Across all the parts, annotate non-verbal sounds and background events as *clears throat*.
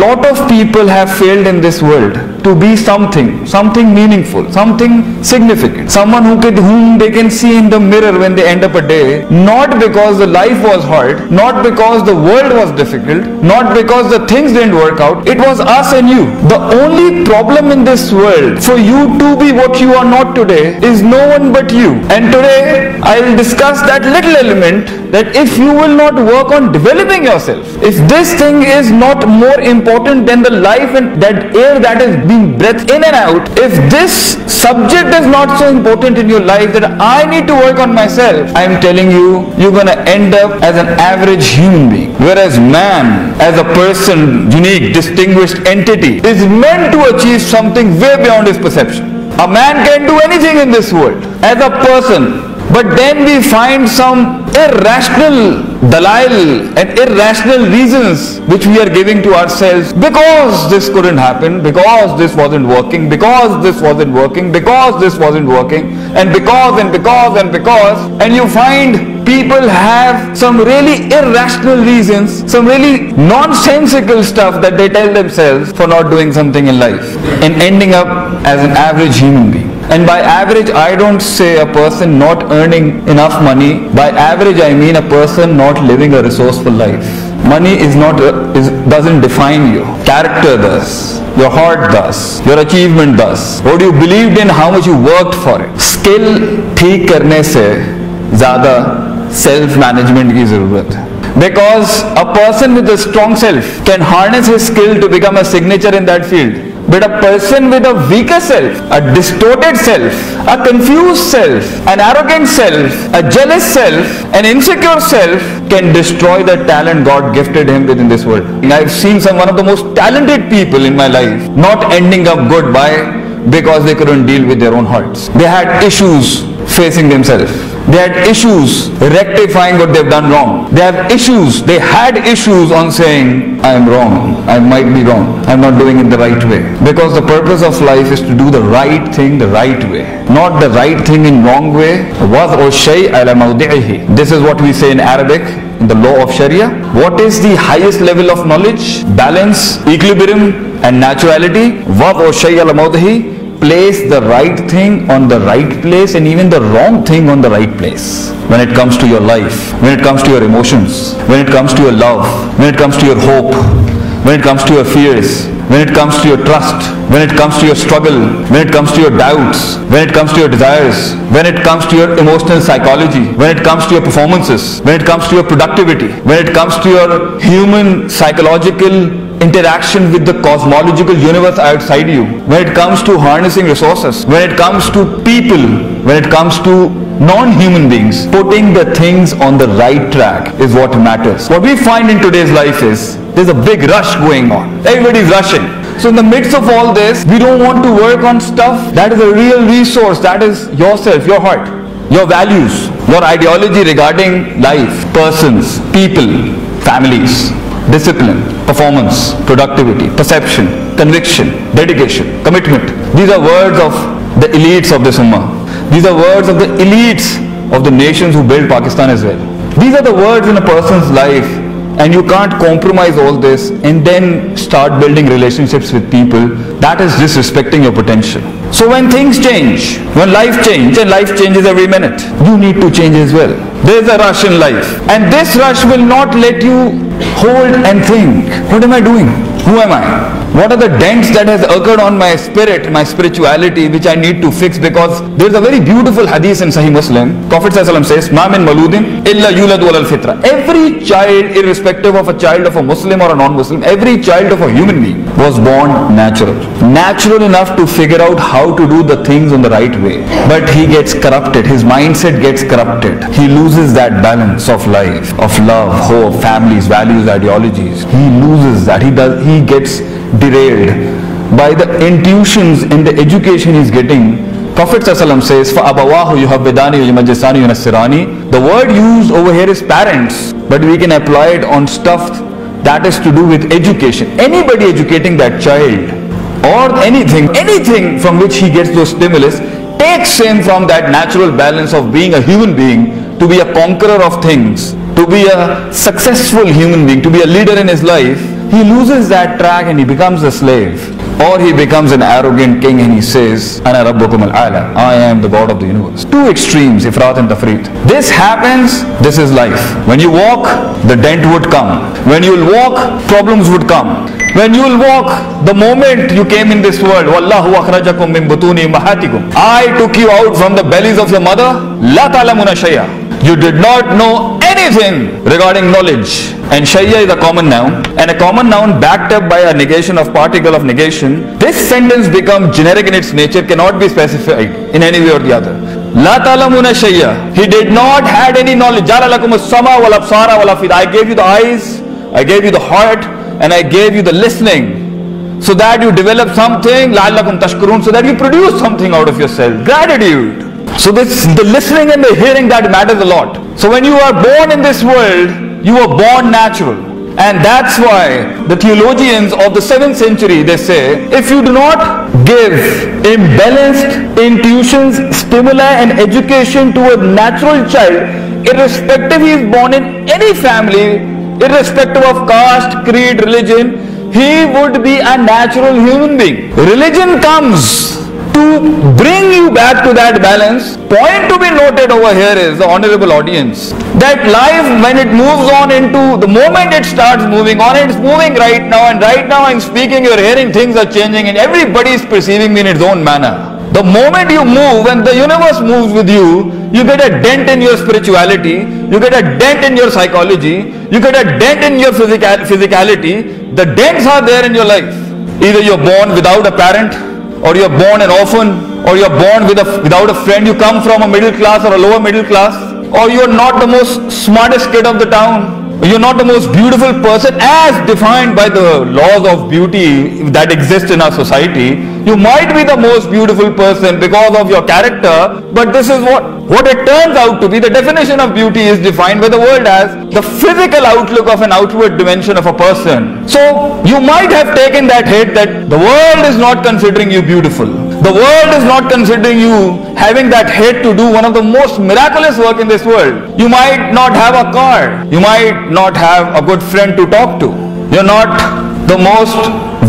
lot of people have failed in this world to be something, something meaningful, something significant. Someone who could, whom they can see in the mirror when they end up a day, not because the life was hard, not because the world was difficult, not because the things didn't work out. It was us and you. The only problem in this world for you to be what you are not today is no one but you. And today I will discuss that little element that if you will not work on developing yourself, if this thing is not more important than the life and that air that is being in and out, if this subject is not so important in your life that I need to work on myself, I am telling you, you're gonna end up as an average human being. Whereas man, as a person, unique, distinguished entity, is meant to achieve something way beyond his perception. A man can do anything in this world as a person, but then we find some irrational dalail and irrational reasons which we are giving to ourselves because this couldn't happen, because this wasn't working, because this wasn't working, because this wasn't working, and because and because and because, and you find people have some really irrational reasons, some really nonsensical stuff that they tell themselves for not doing something in life and ending up as an average human being. And by average, I don't say a person not earning enough money. By average, I mean a person not living a resourceful life. Money is not is, doesn't define you. Character does. Your heart does. Your achievement does. What you believed in, how much you worked for it. Skill ठीक करने से ज़्यादा self management की ज़रूरत है. Because a person with a strong self can harness his skill to become a signature in that field. but a person with a weaker self, a distorted self, a confused self, an arrogant self, a jealous self, an insecure self can destroy the talent God gifted him within this world. And I've seen some one of the most talented people in my life not ending up good by because they couldn't deal with their own hearts. They had issues facing themselves. They had issues rectifying what they've done wrong. They have issues, they had issues on saying, I am wrong, I might be wrong, I'm not doing it the right way. Because the purpose of life is to do the right thing the right way, not the right thing in wrong way. This is what we say in Arabic, in the law of Sharia. What is the highest level of knowledge, balance, equilibrium, and naturality? place the right thing on the right place and even the wrong thing on the right place. When it comes to your life, when it comes to your emotions, when it comes to your love, when it comes to your hope, when it comes to your fears, when it comes to your trust, when it comes to your struggle, when it comes to your doubts, when it comes to your desires, when it comes to your emotional psychology, when it comes to your performances, when it comes to your productivity, when it comes to your human psychological interaction with the cosmological universe outside you, when it comes to harnessing resources, when it comes to people, when it comes to non-human beings, putting the things on the right track is what matters. What we find in today's life is there's a big rush going on. Everybody's rushing. So in the midst of all this, we don't want to work on stuff that is a real resource, that is yourself, your heart, your values, your ideology regarding life, persons, people, families discipline, performance, productivity, perception, conviction, dedication, commitment. These are words of the elites of this ummah. These are words of the elites of the nations who built Pakistan as well. These are the words in a person's life and you can't compromise all this and then start building relationships with people. That is disrespecting your potential. So when things change, when life changes, and life changes every minute, you need to change as well. There is a rush in life. And this rush will not let you hold and think, what am I doing? Who am I? What are the dents that has occurred on my spirit, my spirituality, which I need to fix? Because there is a very beautiful hadith in Sahih Muslim. Prophet says, "Ma min maludin illa yulad wal fitra." Every child, irrespective of a child of a Muslim or a non-Muslim, every child of a human being was born natural, natural enough to figure out how to do the things on the right way. But he gets corrupted. His mindset gets corrupted. He loses that balance of life, of love, hope, families, values, ideologies. He loses that. He does. He gets derailed by the intuitions in the education he's getting. Prophet ﷺ says, فَأَبَوَاهُ يُحَبِّدَانِ وَيُمَجِّسَانِ يُنَسِّرَانِ The word used over here is parents, but we can apply it on stuff that is to do with education. Anybody educating that child or anything, anything from which he gets those stimulus takes him from that natural balance of being a human being to be a conqueror of things, to be a successful human being, to be a leader in his life he loses that track and he becomes a slave. Or he becomes an arrogant king and he says, Ana al-Ala, I am the God of the universe. Two extremes, Ifrat and Tafrit. This happens, this is life. When you walk, the dent would come. When you will walk, problems would come. When you will walk, the moment you came in this world, Wallahu akhrajakum min butuni mahatikum. I took you out from the bellies of your mother, La ta'lamuna. You did not know anything regarding knowledge. And Shayya is a common noun. And a common noun backed up by a negation of particle of negation. This sentence becomes generic in its nature, cannot be specified in any way or the other. La talamuna shayya. He did not had any knowledge. Jala lakum sama. I gave you the eyes, I gave you the heart, and I gave you the listening. So that you develop something, la'allakum tashkurun, so that you produce something out of yourself. Gratitude. So this the listening and the hearing that matters a lot. So when you are born in this world, you were born natural. And that's why the theologians of the 7th century they say if you do not give imbalanced intuitions, stimuli and education to a natural child, irrespective he is born in any family, irrespective of caste, creed, religion, he would be a natural human being. Religion comes to bring you back to that balance, point to be noted over here is the honorable audience that life when it moves on into the moment it starts moving on, it's moving right now, and right now I'm speaking, you're hearing things are changing, and everybody is perceiving me in its own manner. The moment you move and the universe moves with you, you get a dent in your spirituality, you get a dent in your psychology, you get a dent in your physical, physicality. The dents are there in your life. Either you're born without a parent, or you're born an orphan, or you're born with a, without a friend, you come from a middle class or a lower middle class, or you're not the most smartest kid of the town, you're not the most beautiful person as defined by the laws of beauty that exist in our society. You might be the most beautiful person because of your character, but this is what, what it turns out to be. The definition of beauty is defined by the world as the physical outlook of an outward dimension of a person. So you might have taken that hit that the world is not considering you beautiful. The world is not considering you having that head to do one of the most miraculous work in this world. You might not have a car. You might not have a good friend to talk to. You're not the most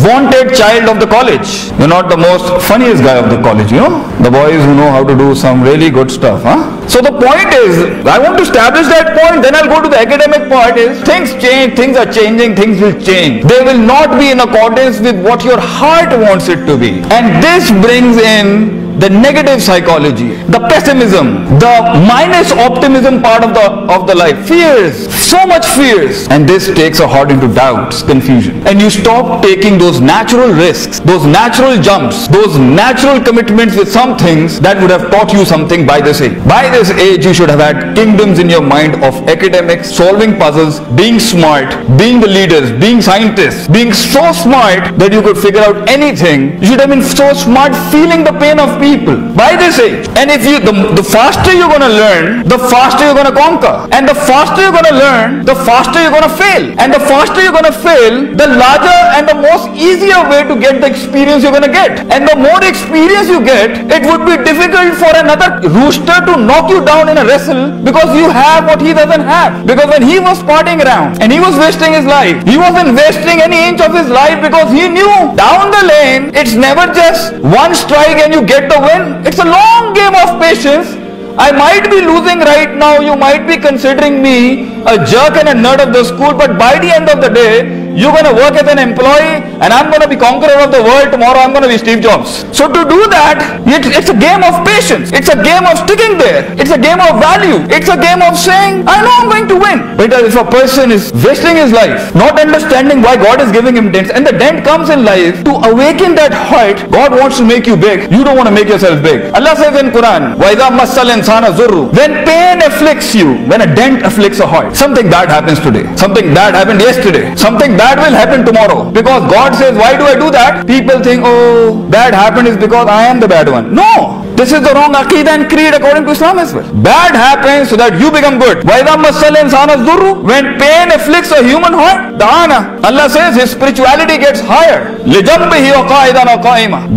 wanted child of the college. You're not the most funniest guy of the college, you know? The boys who know how to do some really good stuff, huh? So the point is, I want to establish that point, then I'll go to the academic part is, things change, things are changing, things will change. They will not be in accordance with what your heart wants it to be. And this brings in the negative psychology, the pessimism, the minus optimism part of the of the life, fears, so much fears, and this takes a heart into doubts, confusion, and you stop taking those natural risks, those natural jumps, those natural commitments with some things that would have taught you something by this age. By this age, you should have had kingdoms in your mind of academics, solving puzzles, being smart, being the leaders, being scientists, being so smart that you could figure out anything. You should have been so smart, feeling the pain of people by this age. And if you, the, the faster you're going to learn, the faster you're going to conquer. And the faster you're going to learn, the faster you're going to fail. And the faster you're going to fail, the larger and the most easier way to get the experience you're going to get. And the more experience you get, it would be difficult for another rooster to knock you down in a wrestle because you have what he doesn't have. Because when he was partying around and he was wasting his life, he wasn't wasting any inch of his life because he knew down the lane, it's never just one strike and you get the win. It's a long game of patience. I might be losing right now. You might be considering me a jerk and a nerd of the school, but by the end of the day, you're going to work as an employee and I'm going to be conqueror of the world. Tomorrow I'm going to be Steve Jobs. So to do that, it's a game of patience. It's a game of sticking there. It's a game of value. It's a game of saying, I know I'm going to win. But if a person is wasting his life, not understanding why God is giving him dents, and the dent comes in life to awaken that heart, God wants to make you big. You don't want to make yourself big. Allah says in Quran, وَإِذَا مَسَّ الْإِنسَانَ ذُرُّ When pain afflicts you, when a dent afflicts a heart, something bad happens today. Something bad happened yesterday. Something that will happen tomorrow. Because God says, why do I do that? People think, oh, bad happened is because I am the bad one. No! This is the wrong aqidah and creed according to Islam as well. Bad happens so that you become good. When pain afflicts a human heart, da'ana. Allah says his spirituality gets higher.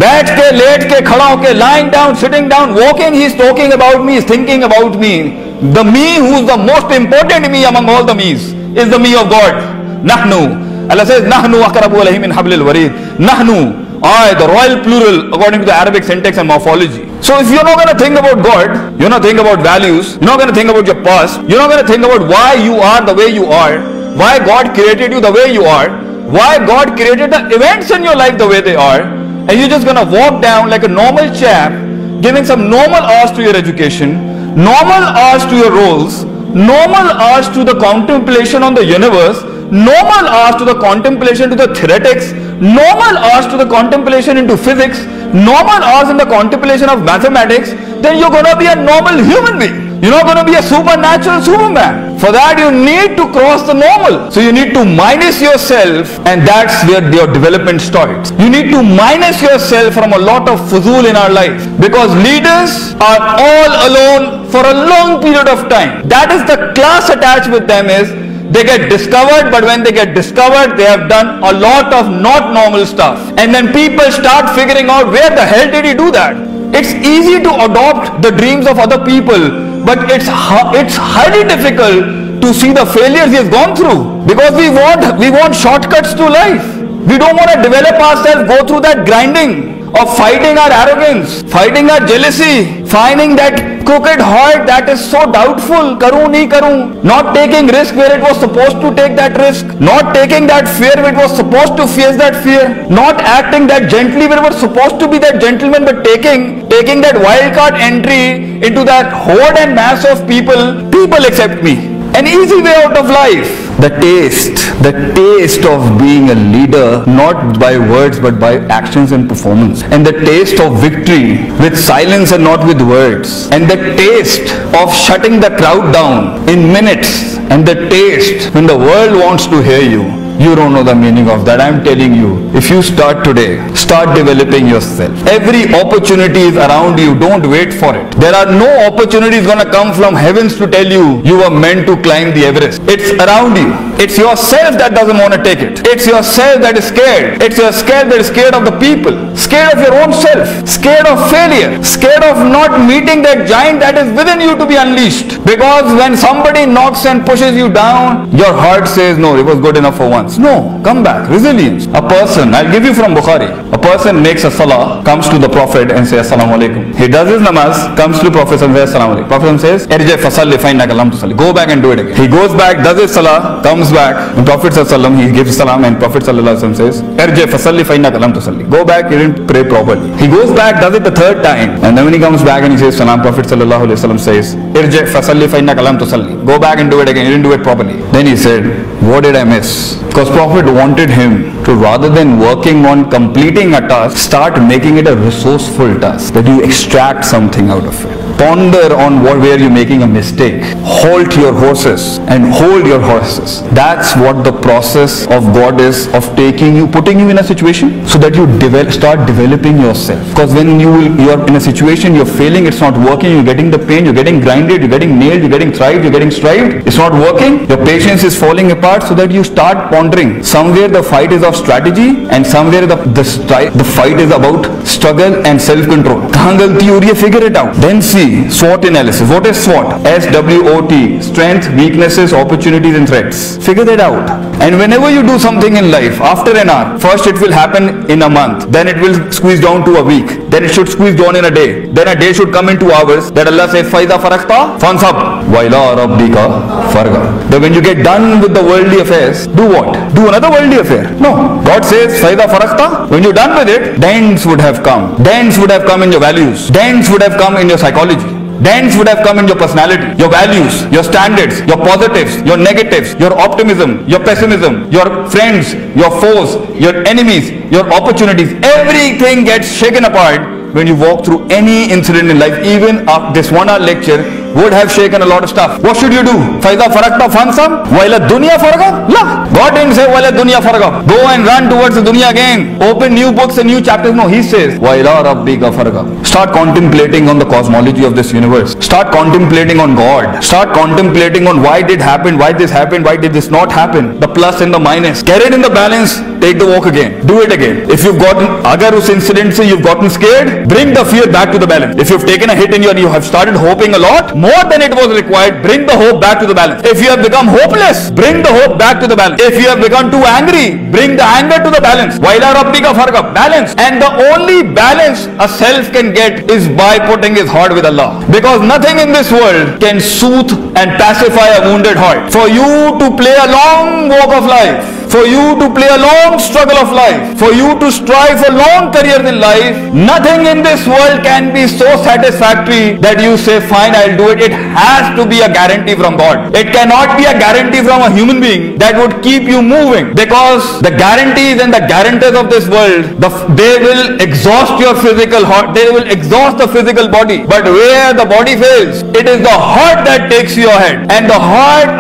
Back ke, late ke, khada ke, lying down, sitting down, walking, he's talking about me, he's thinking about me. The me who's the most important me among all the me's is the me of God. Nahnu. Allah says, Nahnu akrabu alayhi min hablil warid. Nahnu. I, the royal plural, according to the Arabic syntax and morphology. So if you're not going to think about God, you're not think about values, you're not going to think about your past, you're not going to think about why you are the way you are, why God created you the way you are, why God created the events in your life the way they are, and you're just going to walk down like a normal chap, giving some normal hours to your education, normal hours to your roles, normal hours to the contemplation on the universe, normal hours to the contemplation to the theoretics, normal hours to the contemplation into physics, normal hours in the contemplation of mathematics, then you're going to be a normal human being. You're not going to be a supernatural superman. For that, you need to cross the normal. So you need to minus yourself, and that's where your development starts. You need to minus yourself from a lot of fuzul in our life because leaders are all alone for a long period of time. That is the class attached with them is they get discovered, but when they get discovered, they have done a lot of not normal stuff. And then people start figuring out where the hell did he do that? It's easy to adopt the dreams of other people, but it's it's highly difficult to see the failures he has gone through because we want we want shortcuts to life. We don't want to develop ourselves, go through that grinding of fighting our arrogance, fighting our jealousy, finding that crooked heart that is so doubtful, karu nahi karu, not taking risk where it was supposed to take that risk, not taking that fear where it was supposed to face that fear, not acting that gently where it was supposed to be that gentleman, but taking taking that wildcard entry into that horde and mass of people, people accept me. An easy way out of life the taste, the taste of being a leader, not by words but by actions and performance. And the taste of victory with silence and not with words. And the taste of shutting the crowd down in minutes. And the taste when the world wants to hear you you don't know the meaning of that. I'm telling you. If you start today, start developing yourself. Every opportunity is around you. Don't wait for it. There are no opportunities gonna come from heavens to tell you you were meant to climb the Everest. It's around you. It's yourself that doesn't want to take it. It's yourself that is scared. It's your scared that is scared of the people. Scared of your own self. Scared of failure. Scared of not meeting that giant that is within you to be unleashed. Because when somebody knocks and pushes you down, your heart says, no, it was good enough for one once. No, come back. Resilience. A person, I'll give you from Bukhari. A person makes a salah, comes to the Prophet and says Assalamu alaikum. He does his namaz, comes to Prophet and says Assalamu alaikum. Prophet says, Irja fasalli fainnaka lam tusalli. Go back and do it again. He goes back, does his salah, comes back. The Prophet sallam, he gives salam and Prophet sallallahu says, Irja fasalli fainnaka lam tusalli. Go back, he didn't pray properly. He goes back, does it the third time. And then when he comes back and he says salam, Prophet sallallahu says, Irja fasalli fainnaka tusalli. Go back and do it again. He didn't do it properly. Then he said, what did I miss? Because Prophet wanted him to rather than working on completing a task, start making it a resourceful task. That you extract something out of it ponder on what, where you're making a mistake. Halt your horses and hold your horses. That's what the process of God is of taking you, putting you in a situation so that you develop, start developing yourself. Because when you you're in a situation, you're failing, it's not working, you're getting the pain, you're getting grinded, you're getting nailed, you're getting thrived, you're getting strived, it's not working, your patience is falling apart so that you start pondering. Somewhere the fight is of strategy and somewhere the, the, the fight is about struggle and self-control. Tangal theory figure it out. Then see SWOT analysis. What is SWOT? S-W-O-T. Strength, successes, opportunities and threats. Figure that out. And whenever you do something in life, after an hour, first it will happen in a month, then it will squeeze down to a week, then it should squeeze down in a day, then a day should come in two hours, that Allah says, Faida farakta, fansab, waila rabbika farga. Then when you get done with the worldly affairs, do what? Do another worldly affair. No. God says, Faida farakta, when you're done with it, dents would have come. Dents would have come in your values. Dents would have come in your psychology. Dents would have come in your personality, your values, your standards, your positives, your negatives, your optimism, your pessimism, your friends, your foes, your enemies, your opportunities. Everything gets shaken apart when you walk through any incident in life. Even this one hour lecture would have shaken a lot of stuff. What should you do? Faida farakta fansam? Waila dunya farga? La. God didn't say dunya farga. Go and run towards the dunya again. Open new books and new chapters. No, he says waila rabbika farga. Start contemplating on the cosmology of this universe. Start contemplating on God. Start contemplating on why did happen, why this happened, why did this not happen. The plus and the minus. Get it in the balance. Take the walk again. Do it again. If you've gotten agar us incident se you've gotten scared, bring the fear back to the balance. If you've taken a hit in and you have started hoping a lot, more than it was required, bring the hope back to the balance. If you have become hopeless, bring the hope back to the balance. If you have become too angry, bring the anger to the balance. Waila Rabbi ka farqa, balance. And the only balance a self can get is by putting his heart with Allah. Because nothing in this world can soothe and pacify a wounded heart. For you to play a long walk of life, for you to play a long struggle of life, for you to strive for a long career in life, nothing in this world can be so satisfactory that you say, fine, I'll do it. It has to be a guarantee from God. It cannot be a guarantee from a human being that would keep you moving because the guarantees and the guarantors of this world, the, they will exhaust your physical heart, they will exhaust the physical body. But where the body fails, it is the heart that takes you ahead. And the heart,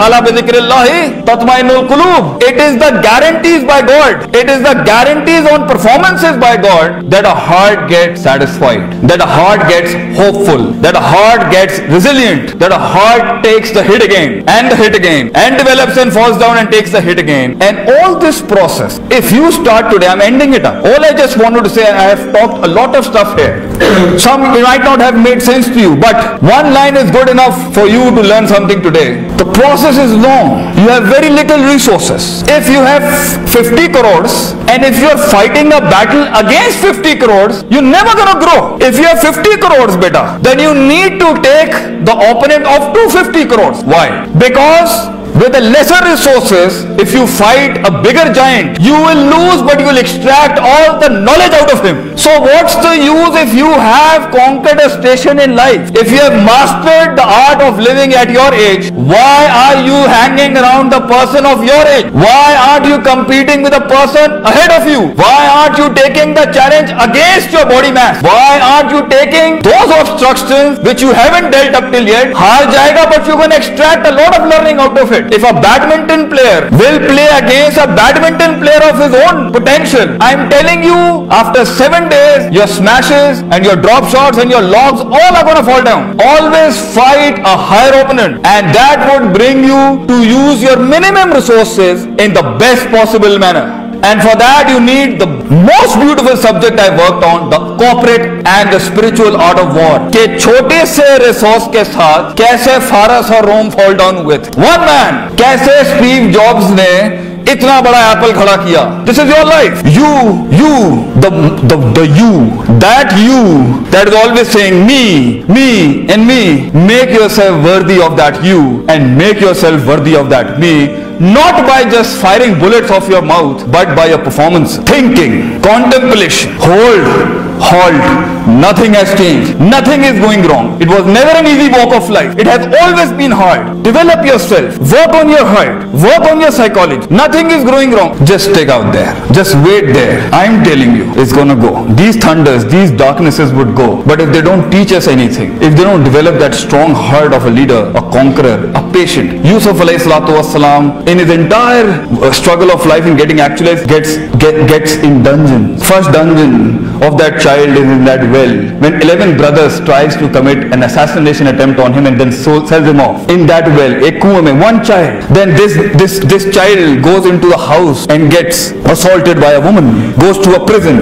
qulub. It is the guarantees by God. It is the guarantees on performances by God that a heart gets satisfied, that a heart gets hopeful, that a heart gets resilient, that a heart takes the hit again and the hit again and develops and falls down and takes the hit again. And all this process, if you start today, I'm ending it up. All I just wanted to say, I have talked a lot of stuff here. *clears throat* Some might not have made sense to you, but one line is good enough for you to learn something today. The process is long. You have very little resources. If you have 50 crores and if you're fighting a battle against 50 crores, you're never gonna grow. If you have 50 crores, beta, then you need to take the opponent of 250 crores. Why? Because with the lesser resources, if you fight a bigger giant, you will lose, but you will extract all the knowledge out of him. So what's the use if you have conquered a station in life? If you have mastered the art of living at your age, why are you hanging around the person of your age? Why aren't you competing with a person ahead of you? Why aren't you taking the challenge against your body mass? Why aren't you taking those obstructions which you haven't dealt up till yet? But you can extract a lot of learning out of it. If a badminton player will play against a badminton player of his own potential, I'm telling you, after seven days, your smashes and your drop shots and your logs all are gonna fall down. Always fight a higher opponent, and that would bring you to use your minimum resources in the best possible manner. And for that you need the most beautiful subject I worked on, the corporate and the spiritual art of war. कि छोटे से resource के साथ कैसे फारस और रोम fall down with one man कैसे Steve Jobs ने इतना बड़ा एप्पल खड़ा किया this is your life you you the that you that is always saying me me and me make yourself worthy of that you and make yourself worthy of that me not by just firing bullets off your mouth, but by your performance. Thinking, contemplation, hold, halt. Nothing has changed. Nothing is going wrong. It was never an easy walk of life. It has always been hard. Develop yourself. Work on your heart. Work on your psychology. Nothing is going wrong. Just take out there. Just wait there. I'm telling you, it's gonna go. These thunders, these darknesses would go. But if they don't teach us anything, if they don't develop that strong heart of a leader, a conqueror, a patient, Yusuf alayhi salatu wasalam, in his entire uh, struggle of life in getting actualized, gets get, gets in dungeon. First dungeon of that child is in that well. When 11 brothers tries to commit an assassination attempt on him and then so, sells him off. In that well, a kuएं में, one child. Then this, this, this child goes into the house and gets assaulted by a woman, goes to a prison.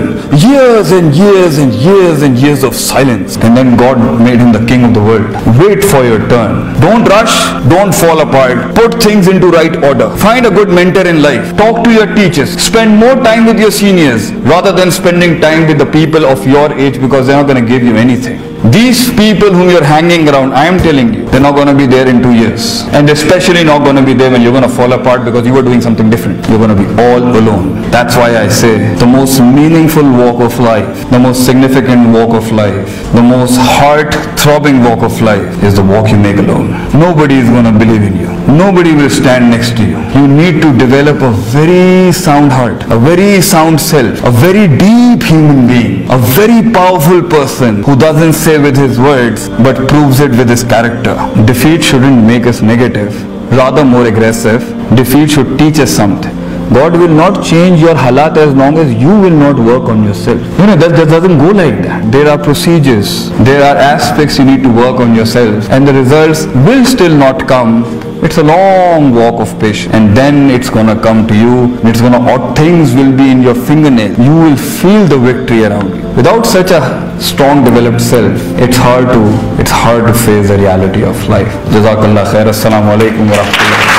Years and years and years and years of silence. And then God made him the king of the world. Wait for your turn. Don't rush, don't fall apart. Put things into right order. Find a good mentor in life. Talk to your teachers. Spend more time with your seniors rather than spending time with the people of your age because they're not going to give you anything. These people whom you're hanging around, I am telling you, they're not going to be there in two years. And especially not going to be there when you're going to fall apart because you were doing something different. You're going to be all alone. That's why I say the most meaningful walk of life, the most significant walk of life, the most heart-throbbing walk of life is the walk you make alone. Nobody is going to believe in you. Nobody will stand next to you. You need to develop a very sound heart, a very sound self, a very deep human being, a very powerful person who doesn't say with his words but proves it with his character. Defeat shouldn't make us negative, rather more aggressive. Defeat should teach us something. God will not change your halat as long as you will not work on yourself. You know, that, that doesn't go like that. There are procedures, there are aspects you need to work on yourself, and the results will still not come It's a long walk of patience. And then it's gonna come to you. It's gonna, or things will be in your fingernail. You will feel the victory around you. Without such a strong developed self, it's hard to, it's hard to face the reality of life. Jazakallah khair. Assalamu alaikum wa rahmatullah.